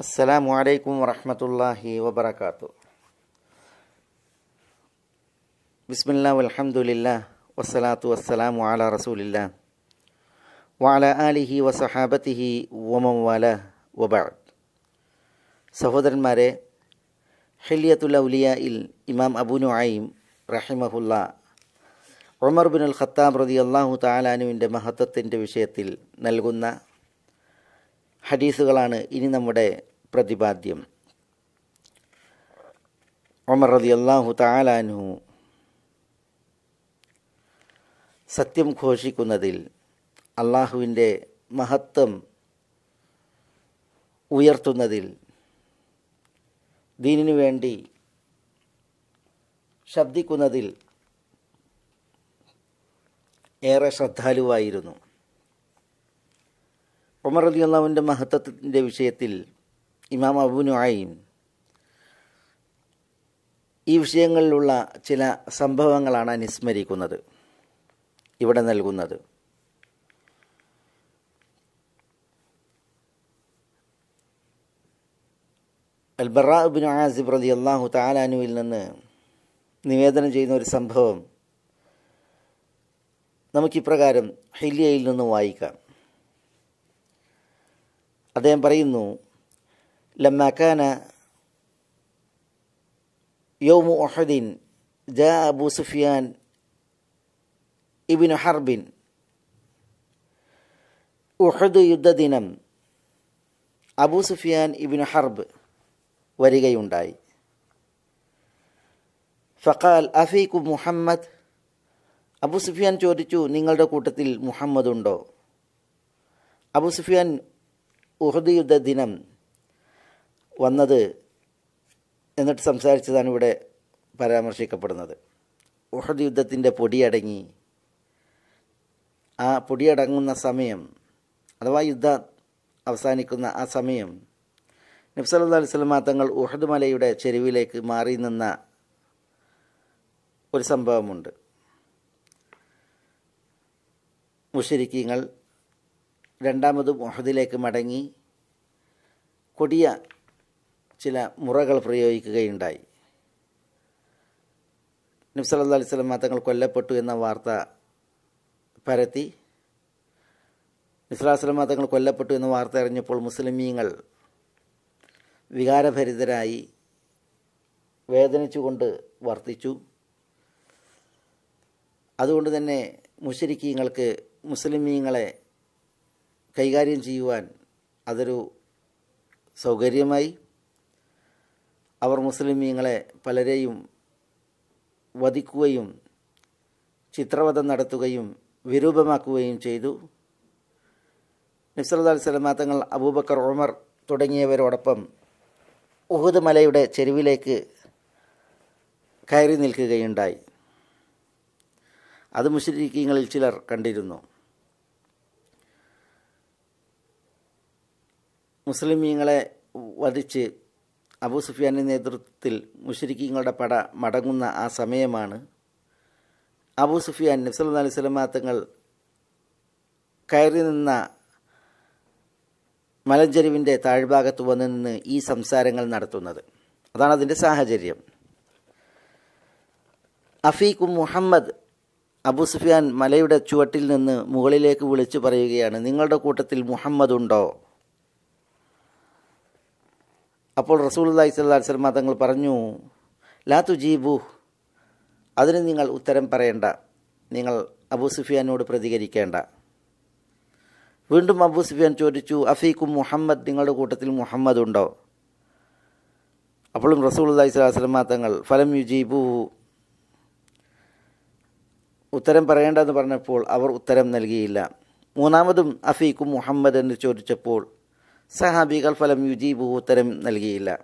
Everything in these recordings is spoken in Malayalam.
അസ്സലാമു അലൈക്കും വറഹമത്തല്ലാഹി വബർക്കാത്തു ബിസ്മില്ലാ അലഹമുല്ല വസ്സലാത്തു വസ്സലാമു അല റസൂലില്ല വാല ആലിഹി വസഹാബത്തിഹി വമവാല വബാദ് സഹോദരന്മാരെ ഹെലിയത്തുൽ ഇൽ ഇമാം അബുനു ആയിം റഹിമഹുല്ല ഒമർ ബിൻ അൽ ഖത്താബ് റതി അള്ളാഹു താലാനുവിന്റെ മഹത്വത്തിന്റെ വിഷയത്തിൽ നൽകുന്ന ഹദീസുകളാണ് ഇനി നമ്മുടെ പ്രതിപാദ്യം. ഒമർ റതി അള്ളാഹു താലാനു സത്യം ഘോഷിക്കുന്നതിൽ അള്ളാഹുവിന്റെ മഹത്വം ഉയർത്തുന്നതിൽ ദീനിനു വേണ്ടി ശബ്ദിക്കുന്നതിൽ ഏറെ ശ്രദ്ധാലുവായിരുന്നു. ഉമർ അലി അള്ളാഹുവിന്റെ മഹത്വത്തിന്റെ വിഷയത്തിൽ ഇമാം അബുനുആയും ഈ വിഷയങ്ങളിലുള്ള ചില സംഭവങ്ങളാണ് അനുസ്മരിക്കുന്നത്. ഇവിടെ നൽകുന്നത്. അൽബറ ബിൻ ആസിബ് റതി അള്ളാഹു താലാനുവിൽ നിന്ന് നിവേദനം ചെയ്യുന്ന ഒരു സംഭവം നമുക്കിപ്രകാരം ഹില്യയിൽ നിന്ന് വായിക്കാം. അദ്ദേഹം പറയുന്നു ലമ്മാക്കാന يوم ഒഹദിൻ جاء അബു سفيان ابن حرب. ഉഹദ് യുദ്ധദിനം. അബൂ സുഫിയാൻ ഇബിന് ഹർബ് വരികയുണ്ടായി. ഫഖാൽ അഫീഖു മുഹമ്മദ്? അബു സുഫിയാൻ ചോദിച്ചു നിങ്ങളുടെ കൂട്ടത്തിൽ മുഹമ്മദ് ഉണ്ടോ? അബു സുഫിയാൻ ഉഹദ് യുദ്ധ ദിനം വന്നത് എന്നിട്ട് സംസാരിച്ചതാണ് ഇവിടെ പരാമർശിക്കപ്പെടുന്നത്. ഉഹദ് യുദ്ധത്തിന്റെ പൊടിയടങ്ങി. ആ പൊടിയടങ്ങുന്ന സമയം അഥവാ യുദ്ധം അവസാനിക്കുന്ന ആ സമയം നബ്സല്ലാ അലൈഹി സ്വലമ തങ്ങൾ ഉഹദ് മലയുടെ ചെരുവിലേക്ക് മാറി നിന്ന ഒരു സംഭവമുണ്ട്. മുഷരിക്കീങ്ങൾ രണ്ടാമതും ഉഹദിലേക്ക് മടങ്ങി. കൊടിയ ചില മുറകൾ പ്രയോഗിക്കുകയുണ്ടായി. നബ്സല്ലാ അലൈഹി സ്വലം തങ്ങൾ കൊല്ലപ്പെട്ടു എന്ന വാർത്ത പരത്തി. നിസ്ലാസ്ലമ തങ്ങൾ കൊല്ലപ്പെട്ടു എന്ന വാർത്ത അറിഞ്ഞപ്പോൾ മുസ്ലിമീങ്ങൾ വികാരഭരിതരായി വേദനിച്ചുകൊണ്ട് വർത്തിച്ചു. അതുകൊണ്ട് തന്നെ മുഷരിക്കീങ്ങൾക്ക് മുസ്ലിമീങ്ങളെ കൈകാര്യം ചെയ്യുവാൻ അതൊരു സൗകര്യമായി. അവർ മുസ്ലിമീങ്ങളെ പലരെയും വധിക്കുകയും ചിത്രവധം നടത്തുകയും വിരൂപമാക്കുകയും ചെയ്തു. അലൈഹി തങ്ങൾ അബൂബക്കർ ഉമർ തുടങ്ങിയവരോടൊപ്പം ഉഹുദ് മലയുടെ ചെരുവിലേക്ക് കയറി നിൽക്കുകയുണ്ടായി. അത് മുസ്ലിക്കീങ്ങളിൽ ചിലർ കണ്ടിരുന്നു. മുസ്ലിമീങ്ങളെ വധിച്ച് അബൂ സുഫിയാന്റെ നേതൃത്വത്തിൽ മുഷരിക്കീങ്ങളുടെ പട മടങ്ങുന്ന ആ സമയമാണ്. അബൂ സുഫിയാൻ നബ്സല്ലാ അലൈഹി സ്വലമാ തങ്ങൾ കയറി നിന്ന മലഞ്ചെരുവിന്റെ താഴ്ഭാഗത്ത് വന്ന് നിന്ന് ഈ സംസാരങ്ങൾ നടത്തുന്നത്. അതാണ് അതിന്റെ സാഹചര്യം. അഫീഖും മുഹമ്മദ് അബൂ സുഫിയാൻ മലയുടെ ചുവട്ടിൽ നിന്ന് മുകളിലേക്ക് വിളിച്ചു പറയുകയാണ് നിങ്ങളുടെ കൂട്ടത്തിൽ മുഹമ്മദ് ഉണ്ടോ? അപ്പോൾ റസൂൽ അള്ളഹി സ്വല്ലാ സ്വലമ തങ്ങൾ പറഞ്ഞു ലാത്തു ജീബു അതിന് നിങ്ങൾ ഉത്തരം പറയേണ്ട. നിങ്ങൾ അബൂ സുഫിയാനോട് പ്രതികരിക്കേണ്ട. വീണ്ടും അബൂ സുഫിയാൻ ചോദിച്ചു അഫീഖും മുഹമ്മദ് നിങ്ങളുടെ കൂട്ടത്തിൽ മുഹമ്മദ് ഉണ്ടോ? അപ്പോഴും റസൂൽ അള്ളഹി സ്വലാ സ്വലമ തങ്ങൾ ഫലം യുജീബു ഉത്തരം പറയേണ്ടെന്ന് പറഞ്ഞപ്പോൾ അവർ ഉത്തരം നൽകിയില്ല. മൂന്നാമതും അഫീഖും മുഹമ്മദ് എന്ന് ചോദിച്ചപ്പോൾ സഹാബികൾ ഫലം യുജീബു ഉത്തരം നൽകിയില്ല.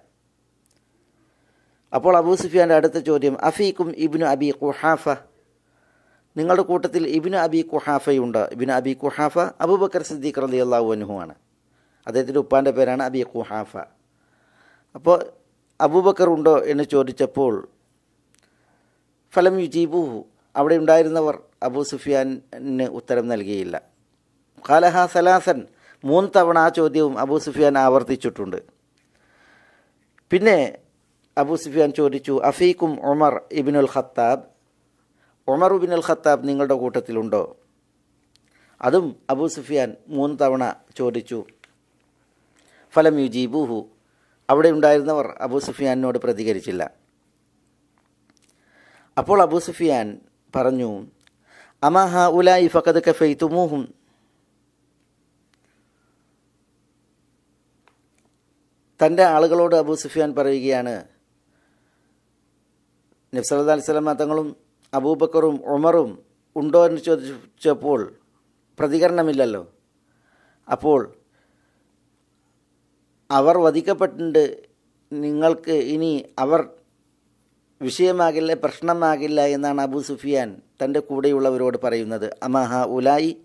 അപ്പോൾ അബൂ സുഫിയാന്റെ അടുത്ത ചോദ്യം അഫീഖും ഇബിനു അബി ഖുഹാഫ. നിങ്ങളുടെ കൂട്ടത്തിൽ ഇബിനു അബി ഖുഹാഫയുണ്ട്. ഇബിനു അബി ഖുഹാഫ അബൂബക്കർ സിദ്ദീഖ് റലി അള്ളാഹു ആണ്. അദ്ദേഹത്തിന്റെ ഉപ്പാന്റെ പേരാണ് അബി ഖുഹാഫ. അപ്പോൾ അബൂബക്കർ ഉണ്ടോ എന്ന് ചോദിച്ചപ്പോൾ ഫലം യുജീബു അവിടെ ഉണ്ടായിരുന്നവർ അബൂ സുഫിയാന് ഉത്തരം നൽകിയില്ല. കാലഹ സലാസൻ മൂന്ന് തവണ ആ ചോദ്യവും അബൂ സുഫിയാൻ ആവർത്തിച്ചിട്ടുണ്ട്. പിന്നെ അബൂ സുഫിയാൻ ചോദിച്ചു അഫീക്കും ഉമർ ഇബിനുൽ ഖത്താബ് ഉമർ ഇബിനുൽ ഖത്താബ് നിങ്ങളുടെ കൂട്ടത്തിലുണ്ടോ? അതും അബൂ സുഫിയാൻ മൂന്ന് തവണ ചോദിച്ചു ഫലം യുജീബുഹു. അവിടെ ഉണ്ടായിരുന്നവർ അബൂ സുഫിയാനോട് പ്രതികരിച്ചില്ല. അപ്പോൾ അബൂ സുഫിയാൻ പറഞ്ഞു അമഹ ഉലായി ഫക്കത് കഫൈത്തുമൂഹും തന്റെ ആളുകളോട് അബൂ സുഫിയാൻ പറയുകയാണ്. നബ്സല്ലാ അലിസ്ലാം തങ്ങളും അബൂബക്കറും ഉമറും ഉണ്ടോ എന്ന് ചോദിച്ചപ്പോൾ പ്രതികരണമില്ലല്ലോ. അപ്പോൾ അവർ വധിക്കപ്പെട്ടിട്ടുണ്ട്. നിങ്ങൾക്ക് ഇനി അവർ വിഷയമാകില്ല പ്രശ്നമാകില്ല എന്നാണ് അബൂ സുഫിയാൻ തന്റെ കൂടെയുള്ളവരോട് പറയുന്നത്. അമഹ ഉലായി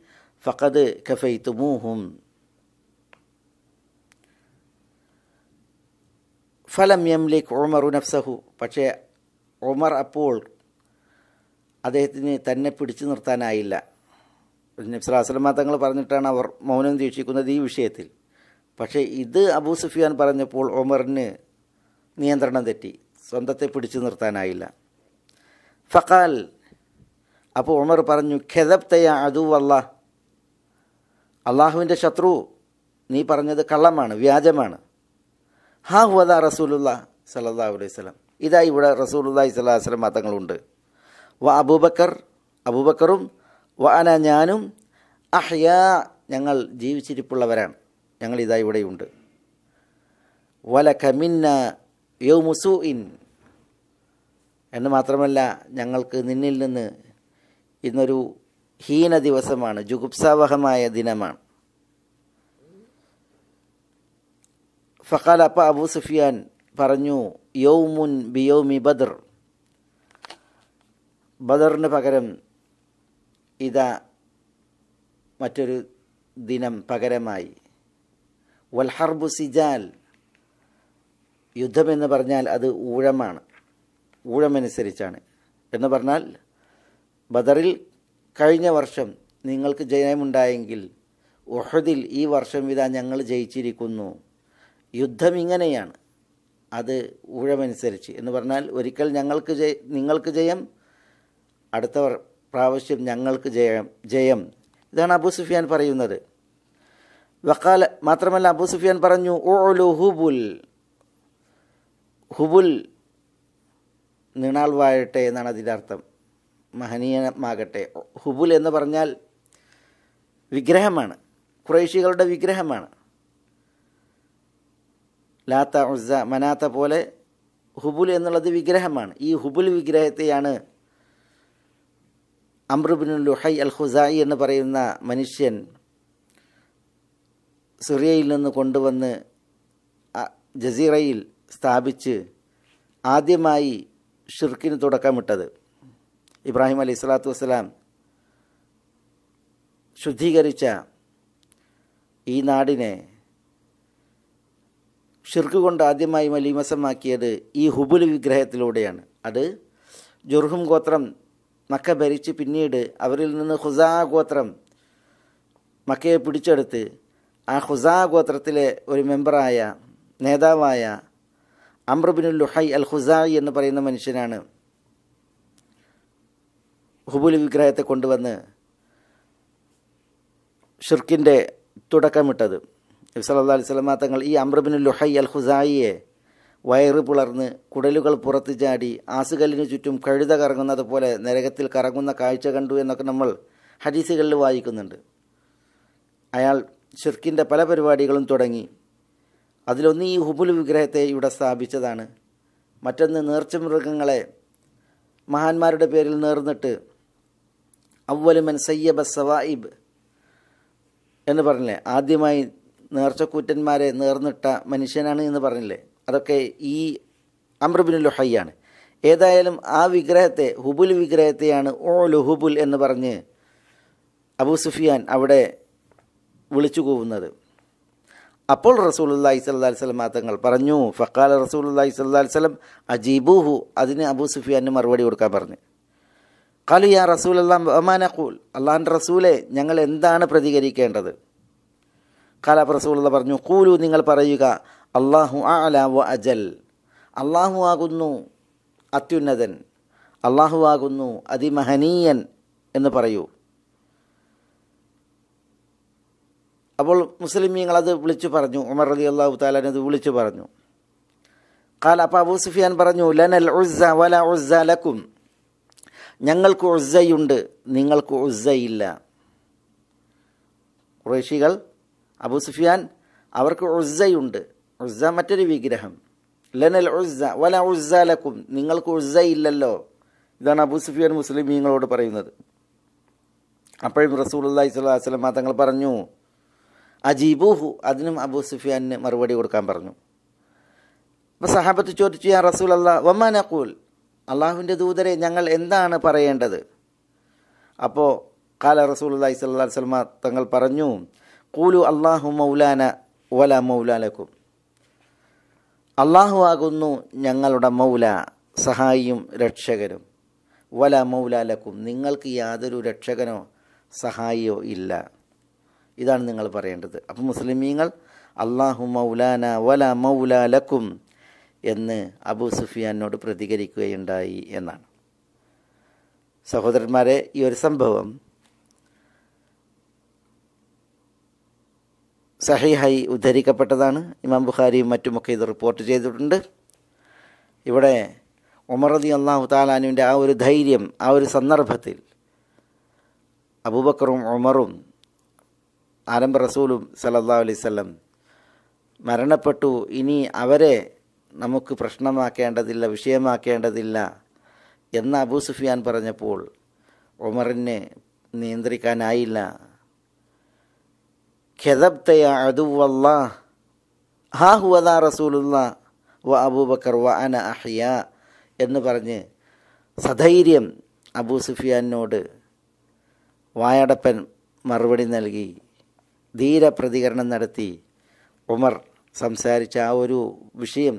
ഫഖദ് കഫൈത്തുമൂഹും ഫലം യംലിക് ഉമറു നഫ്സഹു. പക്ഷേ ഉമർ അപ്പോൾ അദ്ദേഹത്തിന് തന്നെ പിടിച്ചു നിർത്താനായില്ല. നബ്സലാസ്ലമ തങ്ങൾ പറഞ്ഞിട്ടാണ് അവർ മൗനം ദീക്ഷിക്കുന്നത് ഈ വിഷയത്തിൽ. പക്ഷേ ഇത് അബൂ സുഫിയാൻ പറഞ്ഞപ്പോൾ ഉമറിന് നിയന്ത്രണം തെറ്റി. സ്വന്തത്തെ പിടിച്ചു നിർത്താനായില്ല. ഫക്കാൽ അപ്പോൾ ഉമർ പറഞ്ഞു ഖെദബ്തയ അതു അല്ലാ അള്ളാഹുവിന്റെ ശത്രു നീ പറഞ്ഞത് കള്ളമാണ് വ്യാജമാണ്. ഹാ ഹുവദ റസൂലുല്ല സല്ലാ അലൈഹി സ്വലം ഇതാ ഇവിടെ റസൂലുല്ലാഹി സ്വലാ വസ്ലം മതങ്ങളുണ്ട്. വ അബൂബക്കർ അബൂബക്കറും വ അന ഞാനും അഹ്യാ ഞങ്ങൾ ജീവിച്ചിരിപ്പുള്ളവരാണ്. ഞങ്ങൾ ഇതാ ഇവിടെയുണ്ട്. വല കമിന്ന യൗമുസു ഇൻ എന്ന് മാത്രമല്ല ഞങ്ങൾക്ക് നിന്നിൽ നിന്ന് ഇന്നൊരു ഹീന ദിവസമാണ് ജുഗുപ്സാവഹമായ ദിനമാണ്. ഫഖാൽ അപ്പ അബൂ സുഫിയാൻ പറഞ്ഞു യൗമുൻ ബിയൗമി ബദർ ബദറിന് പകരം ഇതാ മറ്റൊരു ദിനം പകരമായി. വൽ ഹർബു സിജാൽ. യുദ്ധമെന്ന് പറഞ്ഞാൽ അത് ഊഴമാണ്. ഊഴമനുസരിച്ചാണ്. എന്ന് പറഞ്ഞാൽ ബദറിൽ കഴിഞ്ഞ വർഷം നിങ്ങൾക്ക് ജയമുണ്ടായെങ്കിൽ ഉഹദിൽ ഈ വർഷം ഇതാ ഞങ്ങൾ ജയിച്ചിരിക്കുന്നു. യുദ്ധം ഇങ്ങനെയാണ് അത് ഊഴമനുസരിച്ച്. എന്ന് പറഞ്ഞാൽ ഒരിക്കൽ ഞങ്ങൾക്ക് ജയ നിങ്ങൾക്ക് ജയം അടുത്ത പ്രാവശ്യം ഞങ്ങൾക്ക് ജയം ജയം. ഇതാണ് അബൂ സുഫിയാൻ പറയുന്നത്. വക്കാല മാത്രമല്ല അബൂ സുഫിയാൻ പറഞ്ഞു ഓലു ഹുബുൽ. ഹുബുൽ നിണാൾ വാഴട്ടെ എന്നാണ് അതിന്റെ അർത്ഥം. മഹനീയമാകട്ടെ ഹുബുൽ എന്ന് പറഞ്ഞാൽ വിഗ്രഹമാണ്. കുറേശികളുടെ വിഗ്രഹമാണ്. ലാത്ത ഉസ മനാത്ത പോലെ ഹുബുൽ എന്നുള്ളത് വിഗ്രഹമാണ്. ഈ ഹുബുൽ വിഗ്രഹത്തെയാണ് അമ്രുബിൻ ലുഹൈ അൽ ഹുസായി എന്ന് പറയുന്ന മനുഷ്യൻ സിറിയയിൽ നിന്ന് കൊണ്ടുവന്ന് ജസീറയിൽ സ്ഥാപിച്ച് ആദ്യമായി ഷിർക്കിന് തുടക്കമിട്ടത്. ഇബ്രാഹിം അലൈഹി സ്വലാത്തു വസ്സലാം ശുദ്ധീകരിച്ച ഈ നാടിനെ ഷിർക്ക് കൊണ്ട് ആദ്യമായി മലീമസമാക്കിയത് ഈ ഹുബുൽ വിഗ്രഹത്തിലൂടെയാണ്. അത് ജുർഹും ഗോത്രം മക്ക ഭരിച്ച് പിന്നീട് അവരിൽ നിന്ന് ഹുസാ ഗോത്രം മക്കയെ പിടിച്ചെടുത്ത് ആ ഹുസാ ഗോത്രത്തിലെ ഒരു മെമ്പറായ നേതാവായ അമ്രബിനുൽ ലുഹൈ അൽ ഹുസായി എന്ന് പറയുന്ന മനുഷ്യനാണ് ഹുബുൽ വിഗ്രഹത്തെ കൊണ്ടുവന്ന് ഷിർക്കിന്റെ തുടക്കമിട്ടത്. സല്ലാ അലൈഹി സ്വലമാ തങ്ങൾ ഈ അമ്രബിനു ലുഹൈ അൽ ഹുസായിയെ വയറ് പുളർന്ന് കുടലുകൾ പുറത്തു ചാടി ആസുകല്ലിനു ചുറ്റും കഴുത കറങ്ങുന്നത് പോലെ നരകത്തിൽ കറങ്ങുന്ന കാഴ്ച കണ്ടു എന്നൊക്കെ നമ്മൾ ഹദീസുകളിൽ വായിക്കുന്നുണ്ട്. അയാൾ ഷിർക്കിന്റെ പല പരിപാടികളും തുടങ്ങി. അതിലൊന്ന് ഈ ഹുബുൽ വിഗ്രഹത്തെ ഇവിടെ സ്ഥാപിച്ചതാണ്. മറ്റൊന്ന് നേർച്ച മൃഗങ്ങളെ മഹാന്മാരുടെ പേരിൽ നേർന്നിട്ട് അവലുമൻ സയ്യബ സവായിബ് എന്ന് പറഞ്ഞില്ലേ? ആദ്യമായി നേർച്ചക്കൂറ്റന്മാരെ നേർന്നിട്ട മനുഷ്യനാണ് എന്ന് പറഞ്ഞില്ലേ? അതൊക്കെ ഈ അമ്രബിനു ലുഹയ്യാണ്. ഏതായാലും ആ വിഗ്രഹത്തെ ഹുബുൽ വിഗ്രഹത്തെയാണ് ഓ ലുഹുബുൽ എന്ന് പറഞ്ഞ് അബൂ സുഫിയാൻ അവിടെ വിളിച്ചു കൂവുന്നത്. അപ്പോൾ റസൂലുല്ലാഹി സല്ലാ സ്വലം തങ്ങൾ പറഞ്ഞു ഫക്കാല റസൂലുല്ലാഹി സല്ലാ സ്വലം അജീബുഹു. അതിന് അബൂ സുഫിയാന് മറുപടി കൊടുക്കാൻ പറഞ്ഞു. കാലു യാ റസൂൽ അല്ലാം അമാനഖൂൽ അള്ളാഹാൻ റസൂലെ ഞങ്ങൾ എന്താണ് പ്രതികരിക്കേണ്ടത്? കാല റസൂൽ പറഞ്ഞു കൂലു നിങ്ങൾ പറയുക അള്ളാഹു അല വ അജൽ. അള്ളാഹു ആകുന്നു അത്യുന്നതൻ. അള്ളാഹു ആകുന്നു അതിമഹനീയൻ എന്ന് പറയൂ. അപ്പോൾ മുസ്ലിമീങ്ങൾ അത് വിളിച്ചു പറഞ്ഞു ഉമർ അലി അള്ളാഹു താലാനത് വിളിച്ചു പറഞ്ഞു. കാല അപ്പോൾ അബൂ സുഫിയാൻ പറഞ്ഞു ലനൽ ഉസ്സ വല ഉസ്സ ലക്കും. ഞങ്ങൾക്ക് ഉസ്സയുണ്ട് നിങ്ങൾക്ക് ഉസ്സയില്ല. കുറേശികൾ അബൂ സുഫിയാൻ അവർക്ക് ഉസ്സയുണ്ട്. ഉസ്സ മറ്റൊരു വിഗ്രഹം. ലനൽ ഉസ്സ വല ഉസ്സ നിങ്ങൾക്ക് ഉസ്സ ഇല്ലല്ലോ. ഇതാണ് അബൂ സുഫിയാൻ മുസ്ലിമീങ്ങളോട് പറയുന്നത്. അപ്പോഴും റസൂൽ അള്ളഹി സ്വലാ വസ്ലം തങ്ങൾ പറഞ്ഞു അജീബൂഹു. അതിനും അബൂ സുഫിയാന് മറുപടി കൊടുക്കാൻ പറഞ്ഞു. അപ്പോൾ സഹാബത്ത് ചോദിച്ചു ഞാൻ റസൂൽ അല്ലാ വമ്മാനക്കൂൽ അള്ളാഹുവിന്റെ ദൂതരെ ഞങ്ങൾ എന്താണ് പറയേണ്ടത്? അപ്പോൾ കാല റസൂൽ അള്ളഹി സ്വല്ലാ വസ്ലമ തങ്ങൾ പറഞ്ഞു കൂലു അള്ളാഹു മൗലാന വല മൗലാലക്കും അള്ളാഹു ആകുന്നു ഞങ്ങളുടെ മൗല സഹായിയും രക്ഷകരും. വല മൗലാലക്കും നിങ്ങൾക്ക് യാതൊരു രക്ഷകനോ സഹായിയോ ഇല്ല. ഇതാണ് നിങ്ങൾ പറയേണ്ടത്. അപ്പം മുസ്ലിമീങ്ങൾ അള്ളാഹു മൗലാന വല മൗലാലക്കും എന്ന് അബു സുഫിയാനോട് പ്രതികരിക്കുകയുണ്ടായി എന്നാണ്. സഹോദരന്മാരെ ഈ ഒരു സംഭവം സഹിഹായി ഉദ്ധരിക്കപ്പെട്ടതാണ്. ഇമാം ബുഖാരിയും മറ്റുമൊക്കെ ഇത് റിപ്പോർട്ട് ചെയ്തിട്ടുണ്ട്. ഇവിടെ ഉമറദി അള്ളാഹു താലാനുവിന്റെ ആ ഒരു ധൈര്യം ആ ഒരു സന്ദർഭത്തിൽ അബൂബക്കറും ഉമറും ആരംഭ റസൂലും സലല്ലാ അലൈവല്ലം മരണപ്പെട്ടു. ഇനി അവരെ നമുക്ക് പ്രശ്നമാക്കേണ്ടതില്ല വിഷയമാക്കേണ്ടതില്ല എന്ന് അബൂ സുഫിയാൻ പറഞ്ഞപ്പോൾ ഉമറിനെ നിയന്ത്രിക്കാനായില്ല. ഖെദബ്തയ അദുവല്ല ഹാ റസൂലുള്ള വ അബൂബക്കർ വ അന അഹിയ എന്ന് പറഞ്ഞ് സധൈര്യം അബൂ സുഫിയാനോട് വായടപ്പൻ മറുപടി നൽകി. ധീര പ്രതികരണം നടത്തി. ഉമർ സംസാരിച്ച ആ ഒരു വിഷയം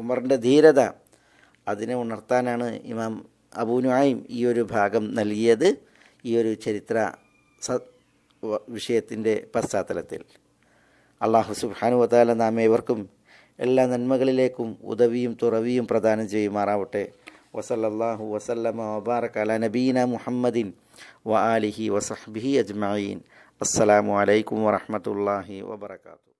ഉമറിന്റെ ധീരത അതിനെ ഉണർത്താനാണ് ഇമാം അബൂനുആയും ഈ ഒരു ഭാഗം നൽകിയത്. ഈ ഒരു ചരിത്ര വിഷയത്തിന്റെ പശ്ചാത്തലത്തിൽ. അള്ളാഹു സുബാനുവതാല നാം ഏവർക്കും എല്ലാ നന്മകളിലേക്കും ഉദവിയും തുറവിയും പ്രദാനം ചെയ്യുമാറാവട്ടെ. വസല്ലാഹു വസല്ലമ വബാറക് അല നബീന മുഹമ്മദിൻ വ ആലിഹി വസഹ്ബിഹി അജ്മീൻ അസ്സലാമു അലൈക്കും വറഹമത്തല്ലാഹി വബർക്കാത്തു